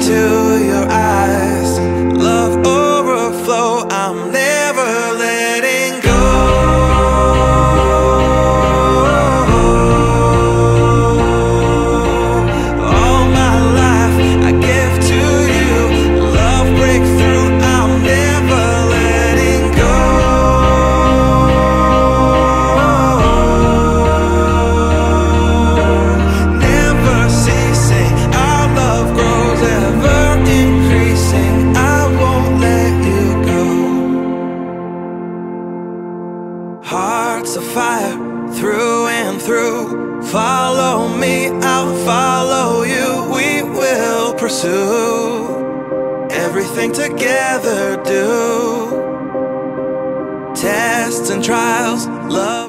Into your Hearts of fire through and through. Follow me, I'll follow you. We will pursue everything together. Do tests and trials, love.